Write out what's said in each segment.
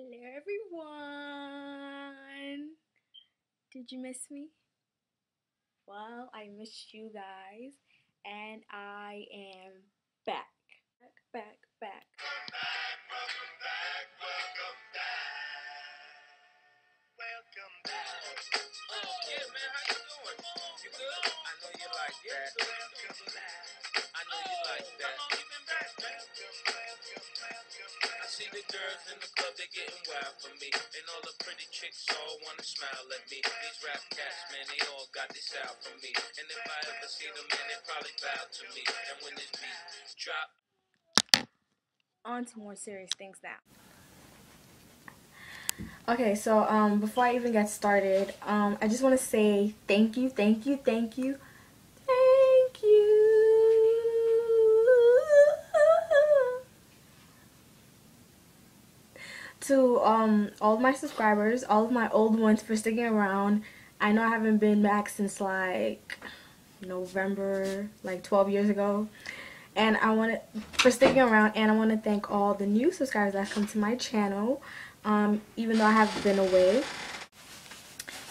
Hello, everyone. Did you miss me? Well, I missed you guys, and I am back. Back, back, back. Welcome back. Oh, yeah, man, how you doing? You good? I know you like that. Welcome back. I know you like that. How long you been back, man? See the girls in the club, they getting wild for me. And all the pretty chicks all wanna smile at me. These rap cats, man, they all got this style for me. And if I ever see them, man, they probably bow to me. And when this beat drop, On to more serious things now. Okay, so um, before I even get started, um, I just want to say thank you, thank you, thank you, thank you to um, all of my subscribers, all of my old ones for sticking around. I know I haven't been back since like November, like 12 years ago. And I want to, for sticking around, and I want to thank all the new subscribers that come to my channel um, even though I have been away.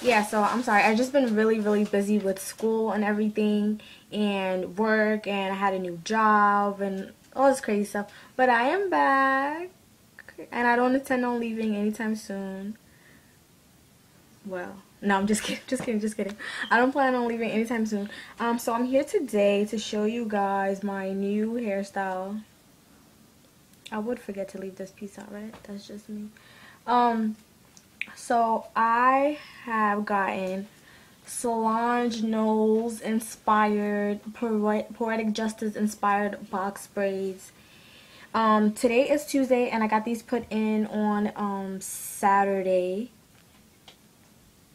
Yeah, so I'm sorry. I've just been really, really busy with school and everything and work and I had a new job and all this crazy stuff. But I am back and I don't intend on leaving anytime soon. Well, no, I'm just kidding, just kidding, just kidding. I don't plan on leaving anytime soon. Um, so I'm here today to show you guys my new hairstyle. I would forget to leave this piece out, right? That's just me. Um, so I have gotten Solange Knowles inspired, Poetic Justice inspired box braids. Um, today is Tuesday and I got these put in on um, Saturday.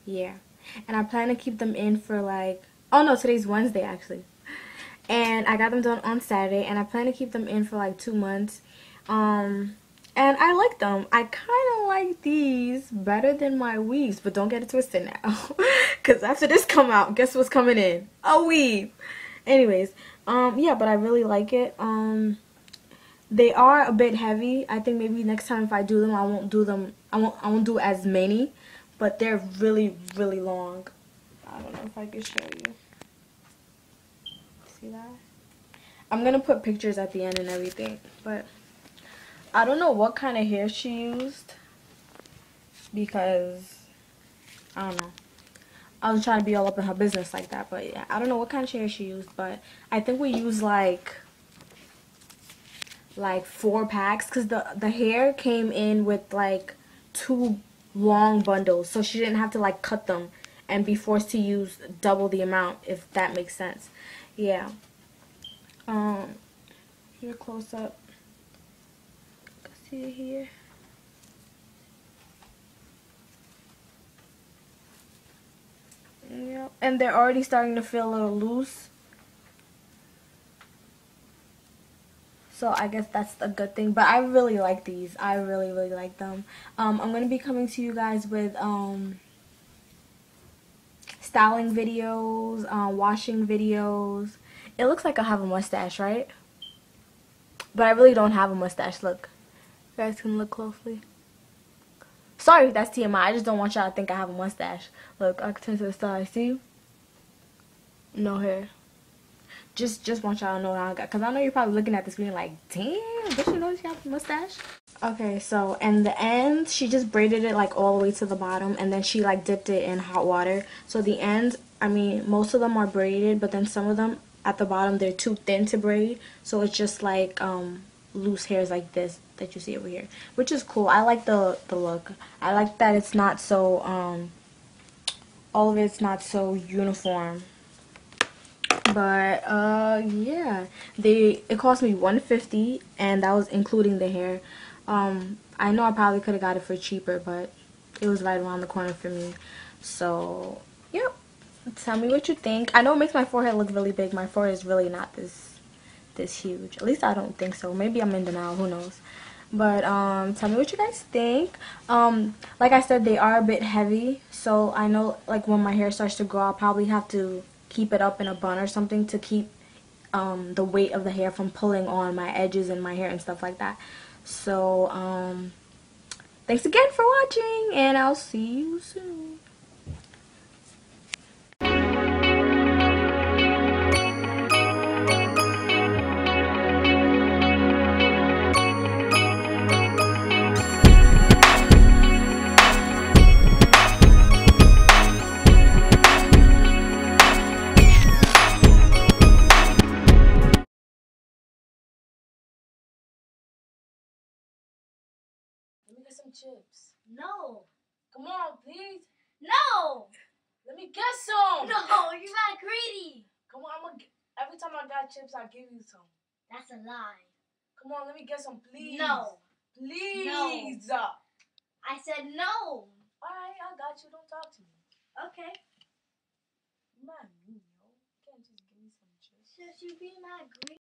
Yeah. And I plan to keep them in for like, oh no, today's Wednesday actually. And I got them done on Saturday and I plan to keep them in for like two months. Um, and I like them. I kind of like these better than my weaves, but don't get it twisted now. Because after this come out, guess what's coming in? A weave. Anyways, um, yeah, but I really like it. Um, they are a bit heavy. I think maybe next time if I do them, I won't do them. I won't. I won't do as many, but they're really, really long. I don't know if I can show you. See that? I'm gonna put pictures at the end and everything, but. I don't know what kind of hair she used because I don't know. I was trying to be all up in her business like that, but yeah, I don't know what kind of hair she used, but I think we used like like four packs because the the hair came in with like two long bundles, so she didn't have to like cut them and be forced to use double the amount if that makes sense. Yeah. Um. Here close up see here. Yep, and they're already starting to feel a little loose. So I guess that's a good thing. But I really like these. I really, really like them. Um, I'm going to be coming to you guys with um, styling videos, uh, washing videos. It looks like I have a mustache, right? But I really don't have a mustache. Look. You guys can look closely. Sorry if that's TMI. I just don't want y'all to think I have a mustache. Look, I can turn to the side. See? No hair. Just just want y'all to know how I got. Because I know you're probably looking at the screen like, damn, did you know she got a mustache? Okay, so in the end, she just braided it like all the way to the bottom. And then she like dipped it in hot water. So the end, I mean, most of them are braided. But then some of them at the bottom, they're too thin to braid. So it's just like um loose hairs like this that you see over here which is cool I like the the look I like that it's not so um all of it's not so uniform but uh yeah they it cost me 150 and that was including the hair um I know I probably could have got it for cheaper but it was right around the corner for me so yep tell me what you think I know it makes my forehead look really big my forehead is really not this this huge. At least I don't think so. Maybe I'm in denial. Who knows? But um, tell me what you guys think. Um, like I said, they are a bit heavy. So I know like when my hair starts to grow, I'll probably have to keep it up in a bun or something to keep um, the weight of the hair from pulling on my edges and my hair and stuff like that. So um, thanks again for watching, and I'll see you soon. Chips. No. Come on, please. No. Let me get some. No, you're not greedy. Come on, I'm gonna. Every time I got chips, I give you some. That's a lie. Come on, let me get some, please. No. Please. No. I said no. Alright, I got you. Don't talk to me. Okay. You're not mean, yo. You can't just give me some chips. Should you be not greedy?